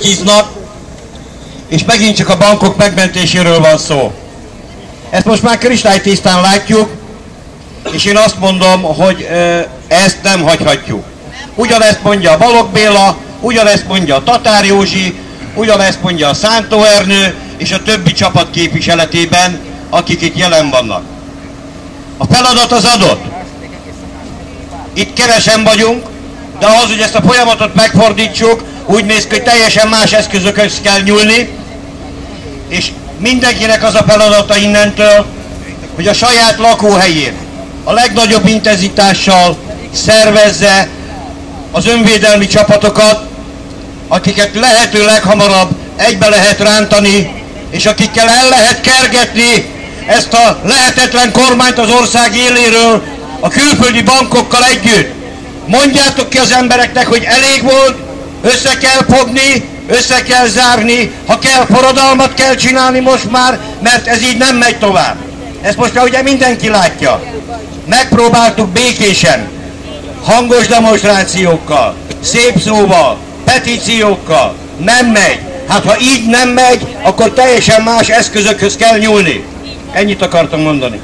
kiznak, és megint csak a bankok megmentéséről van szó. Ezt most már kristálytisztán látjuk, és én azt mondom, hogy ezt nem hagyhatjuk. Ugyanezt mondja a Balog Béla, ugyanezt mondja a Tatár Józsi, ugyanezt mondja a Szántó Ernő, és a többi csapat képviseletében, akik itt jelen vannak. A feladat az adott. Itt kevesen vagyunk, de ahhoz, hogy ezt a folyamatot megfordítsuk, úgy néz ki, hogy teljesen más eszközökhöz kell nyúlni, és mindenkinek az a feladata innentől, hogy a saját lakóhelyén a legnagyobb intenzitással szervezze az önvédelmi csapatokat, akiket lehető leghamarabb egybe lehet rántani, és akikkel el lehet kergetni ezt a lehetetlen kormányt az ország éléről a külföldi bankokkal együtt. Mondjátok ki az embereknek, hogy elég volt, össze kell fogni, össze kell zárni, ha kell forradalmat kell csinálni most már, mert ez így nem megy tovább. Ezt most már ugye mindenki látja. Megpróbáltuk békésen, hangos demonstrációkkal, szép szóval, petíciókkal, nem megy. Hát ha így nem megy, akkor teljesen más eszközökhöz kell nyúlni. Ennyit akartam mondani.